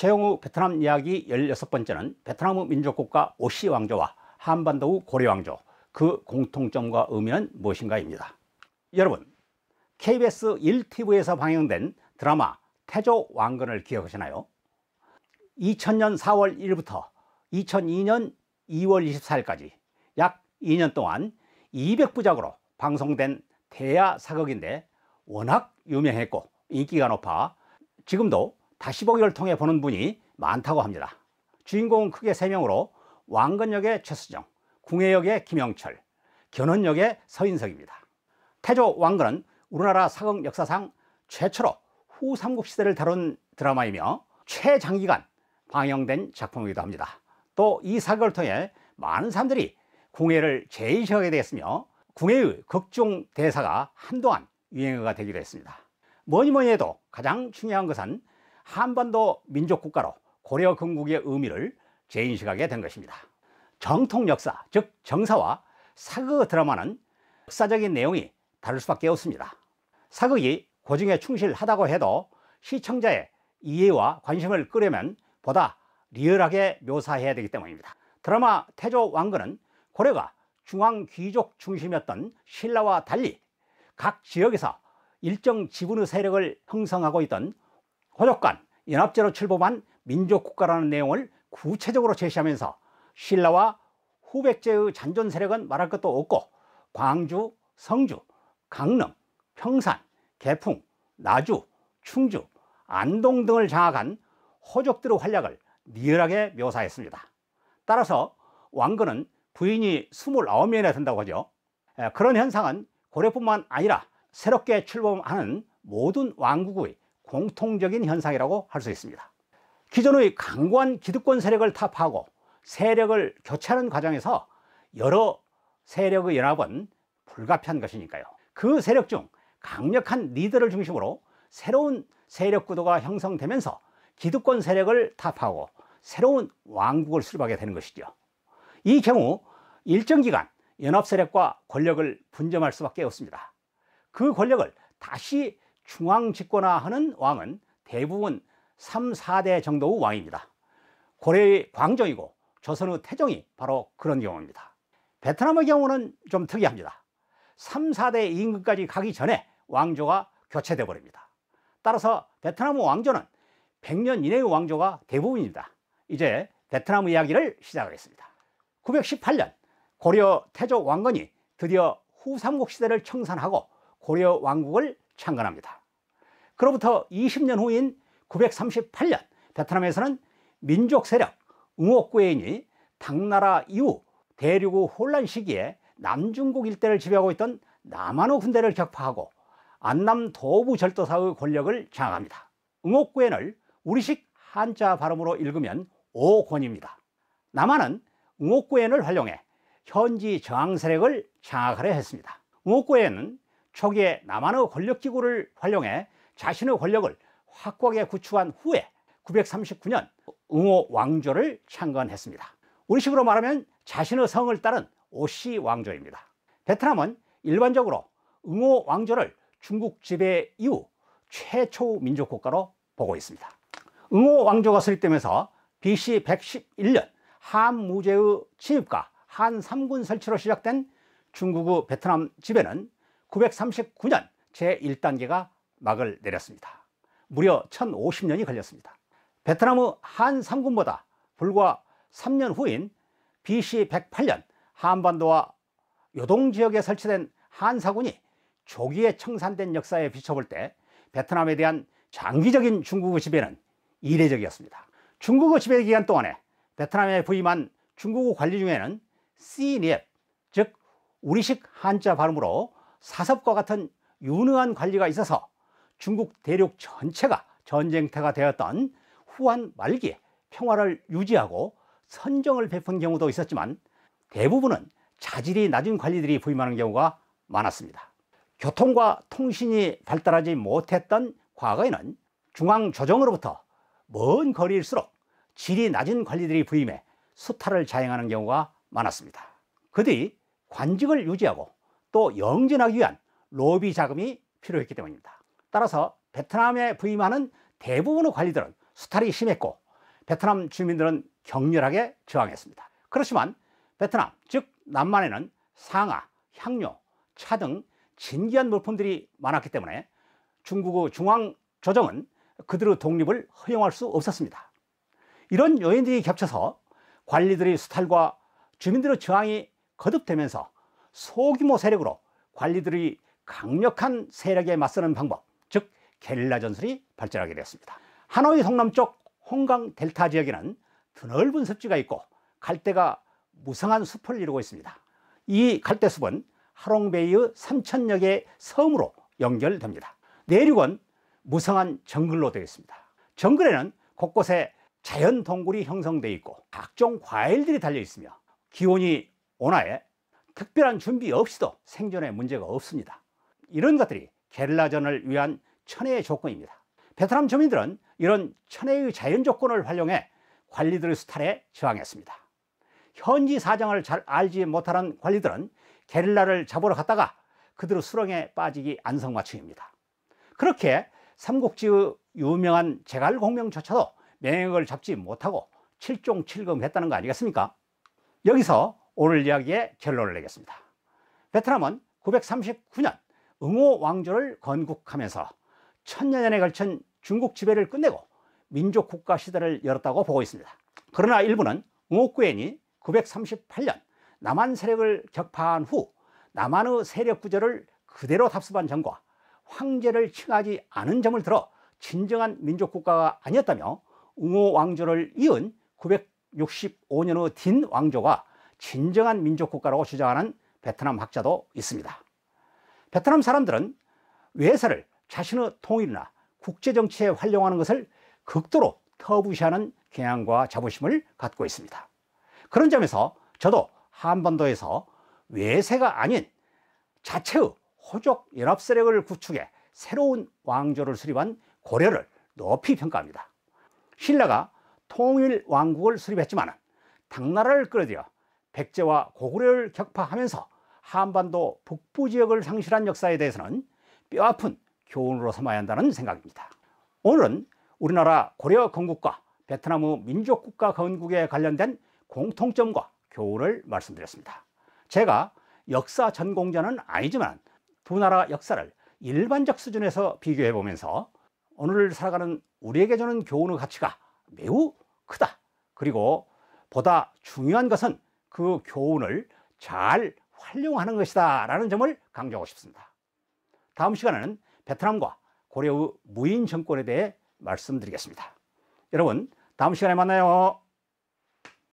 최영우 베트남 이야기 16번째는 베트남 민족국가 오씨 왕조와 한반도 후 고려 왕조 그 공통점과 의미는 무엇인가입니다. 여러분 KBS 1TV에서 방영된 드라마 태조 왕건을 기억하시나요? 2000년 4월 1일부터 2002년 2월 24일까지 약 2년 동안 200부작으로 방송된 대야 사극인데 워낙 유명했고 인기가 높아 지금도 다시 보기를 통해 보는 분이 많다고 합니다. 주인공은 크게 3명으로 왕건 역의 최수정, 궁예 역의 김영철, 견훤 역의 서인석입니다. 태조 왕건은 우리나라 사극 역사상 최초로 후 삼국 시대를 다룬 드라마이며 최장기간 방영된 작품이기도 합니다. 또 이 사극을 통해 많은 사람들이 궁예를 제의시하게 되었으며 궁예의 극중 대사가 한동안 유행어가 되기도 했습니다. 뭐니 뭐니 해도 가장 중요한 것은 한반도 민족국가로 고려 건국의 의미를 재인식하게 된 것입니다. 정통 역사, 즉 정사와 사극 드라마는 역사적인 내용이 다를 수밖에 없습니다. 사극이 고증에 충실하다고 해도 시청자의 이해와 관심을 끌려면 보다 리얼하게 묘사해야 되기 때문입니다. 드라마 태조 왕건은 고려가 중앙 귀족 중심이었던 신라와 달리 각 지역에서 일정 지분의 세력을 형성하고 있던 호족간 연합제로 출범한 민족국가라는 내용을 구체적으로 제시하면서 신라와 후백제의 잔존 세력은 말할 것도 없고 광주, 성주, 강릉, 평산, 개풍, 나주, 충주, 안동 등을 장악한 호족들의 활약을 리얼하게 묘사했습니다. 따라서 왕건은 부인이 29명이나 된다고 하죠. 그런 현상은 고려뿐만 아니라 새롭게 출범하는 모든 왕국의 공통적인 현상이라고 할 수 있습니다. 기존의 강고한 기득권 세력을 타파하고 세력을 교체하는 과정에서 여러 세력의 연합은 불가피한 것이니까요. 그 세력 중 강력한 리더를 중심으로 새로운 세력 구도가 형성되면서 기득권 세력을 타파하고 새로운 왕국을 수립하게 되는 것이죠. 이 경우 일정 기간 연합 세력과 권력을 분점할 수밖에 없습니다. 그 권력을 다시 중앙 집권화하는 왕은 대부분 3, 4대 정도의 왕입니다. 고려의 광종이고 조선의 태종이 바로 그런 경우입니다. 베트남의 경우는 좀 특이합니다. 3, 4대 임금까지 가기 전에 왕조가 교체돼 버립니다. 따라서 베트남 왕조는 100년 이내의 왕조가 대부분입니다. 이제 베트남 이야기를 시작하겠습니다. 918년 고려 태조 왕건이 드디어 후삼국 시대를 청산하고 고려 왕국을 창건합니다. 그로부터 20년 후인 938년 베트남에서는 민족 세력 응옥구인이 당나라 이후 대륙의 혼란 시기에 남중국 일대를 지배하고 있던 남한의 군대를 격파하고 안남 도부 절도사의 권력을 장악합니다. 응옥구엔을 우리식 한자 발음으로 읽으면 오권입니다. 남한은 응옥구엔을 활용해 현지 저항 세력을 장악하려 했습니다. 응옥구엔은 초기에 남한의 권력기구를 활용해 자신의 권력을 확고하게 구축한 후에 939년 응호 왕조를 창건했습니다. 우리식으로 말하면 자신의 성을 따른 오씨 왕조입니다. 베트남은 일반적으로 응호 왕조를 중국 지배 이후 최초 민족 국가로 보고 있습니다. 응호 왕조가 설립되면서 BC 111년 한 무제의 침입과 한 3군 설치로 시작된 중국의 베트남 지배는 939년 제1단계가 막을 내렸습니다. 무려 1050년이 걸렸습니다. 베트남의 한 3군보다 불과 3년 후인 BC 108년 한반도와 요동 지역에 설치된 한사군이 조기에 청산된 역사에 비춰볼 때 베트남에 대한 장기적인 중국의 지배는 이례적이었습니다. 중국의 지배 기간 동안에 베트남에 부임한 중국의 관리 중에는 씨니앱, 즉 우리식 한자 발음으로 사섭과 같은 유능한 관리가 있어서 중국 대륙 전체가 전쟁터가 되었던 후한 말기에 평화를 유지하고 선정을 베푼 경우도 있었지만 대부분은 자질이 낮은 관리들이 부임하는 경우가 많았습니다. 교통과 통신이 발달하지 못했던 과거에는 중앙조정으로부터 먼 거리일수록 질이 낮은 관리들이 부임해 수탈을 자행하는 경우가 많았습니다. 그들이 관직을 유지하고 또 영전하기 위한 로비 자금이 필요했기 때문입니다. 따라서 베트남에 부임하는 대부분의 관리들은 수탈이 심했고 베트남 주민들은 격렬하게 저항했습니다. 그렇지만 베트남, 즉 남만에는 상아, 향료, 차 등 진귀한 물품들이 많았기 때문에 중국의 중앙 조정은 그들의 독립을 허용할 수 없었습니다. 이런 요인들이 겹쳐서 관리들의 수탈과 주민들의 저항이 거듭되면서 소규모 세력으로 관리들의 강력한 세력에 맞서는 방법, 즉 게릴라 전술이 발전하게 되었습니다. 하노이 동남 쪽 홍강 델타 지역에는 드넓은 습지가 있고 갈대가 무성한 숲을 이루고 있습니다. 이 갈대숲은 하롱베이의 3천여 개의 섬으로 연결됩니다. 내륙은 무성한 정글로 되어 있습니다. 정글에는 곳곳에 자연 동굴이 형성되어 있고 각종 과일들이 달려 있으며 기온이 온화해 특별한 준비 없이도 생존에 문제가 없습니다. 이런 것들이 게릴라전을 위한 천혜의 조건입니다. 베트남 주민들은 이런 천혜의 자연 조건을 활용해 관리들의 수탈에 저항했습니다. 현지 사정을 잘 알지 못하는 관리들은 게릴라를 잡으러 갔다가 그들의 수렁에 빠지기 안성맞춤입니다. 그렇게 삼국지의 유명한 제갈공명조차도 맹역을 잡지 못하고 칠종칠금했다는 거 아니겠습니까? 여기서 오늘 이야기의 결론을 내겠습니다. 베트남은 939년 응호 왕조를 건국하면서 천여 년에 걸친 중국 지배를 끝내고 민족 국가 시대를 열었다고 보고 있습니다. 그러나 일부는 응호구엔이 938년 남한 세력을 격파한 후 남한의 세력 구조를 그대로 답습한 점과 황제를 칭하지 않은 점을 들어 진정한 민족 국가가 아니었다며 웅호 왕조를 이은 965년의 딘 왕조가 진정한 민족 국가라고 주장하는 베트남 학자도 있습니다. 베트남 사람들은 외세를 자신의 통일이나 국제 정치에 활용하는 것을 극도로 터부시하는 경향과 자부심을 갖고 있습니다. 그런 점에서 저도 한반도에서 외세가 아닌 자체의 호족 연합 세력을 구축해 새로운 왕조를 수립한 고려를 높이 평가합니다. 신라가 통일 왕국을 수립했지만 당나라를 끌어들여 백제와 고구려를 격파하면서 한반도 북부 지역을 상실한 역사에 대해서는 뼈아픈 교훈으로 삼아야 한다는 생각입니다. 오늘은 우리나라 고려 건국과 베트남의 민족국가 건국에 관련된 공통점과 교훈을 말씀드렸습니다. 제가 역사 전공자는 아니지만 두 나라 역사를 일반적 수준에서 비교해 보면서 오늘 살아가는 우리에게 주는 교훈의 가치가 매우 크다. 그리고 보다 중요한 것은 그 교훈을 잘 활용하는 것이다. 라는 점을 강조하고 싶습니다. 다음 시간에는 베트남과 고려의 무인 정권에 대해 말씀드리겠습니다. 여러분, 다음 시간에 만나요.